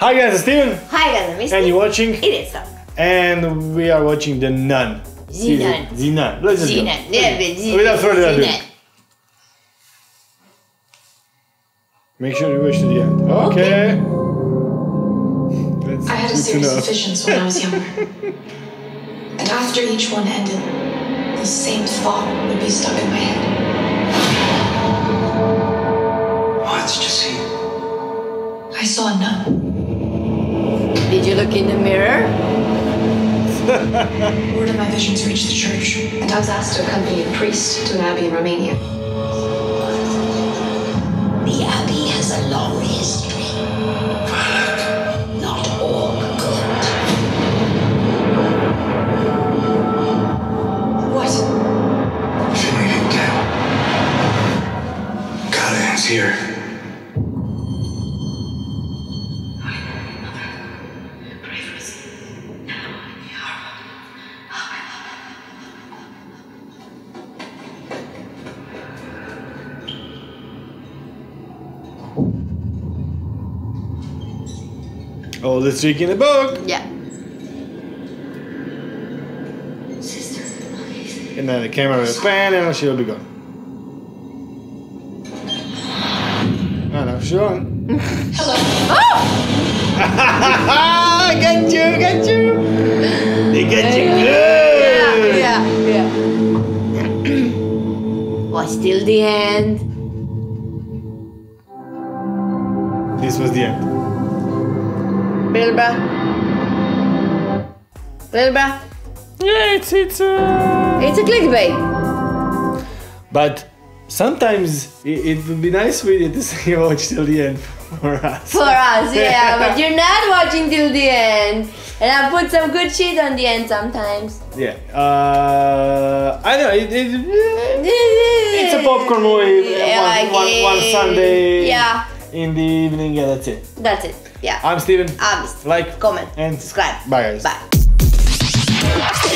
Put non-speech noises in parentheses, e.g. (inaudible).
Hi guys, it's Steven. Hi guys, I'm Misty. And you're watching? It is so. And we are watching The Nun. The Nun. The Nun. Let's just go. Zenon. Yeah. Without further ado. Make sure you watch to the end. Okay. That's I had a series of visions when I was younger. (laughs) and after each one ended, the same thought would be stuck in my head. What did you see? I saw a nun. Did you look in the mirror? (laughs) Word of my visions reached the church, and I was asked to accompany a priest to an abbey in Romania. The Abbey has a long history. Not all good. What? Feeling it down. God is here. All the trick in the book. Yeah. Sister. And then the camera will pan and she'll be gone. Oh no, she's on. Hello. Ah! (laughs) I got you, got you. They got you good. Yeah, yeah, yeah. (clears throat) Was till the end. This was the end. Bilba. Bilba. Yeah, it's it's uh... It's a clickbait. But sometimes it, it would be nice for you to (laughs) say watch till the end for us. For us, yeah, (laughs) but you're not watching till the end. And I put some good shit on the end sometimes. Yeah. Uh, I know it, it, (laughs) it's a popcorn movie. Yeah, one, like, one, one Sunday Yeah, in the evening. Yeah, that's it. that's it. Yeah. I'm Steven. I'm Like Comment. and Subscribe. Bye guys. Bye.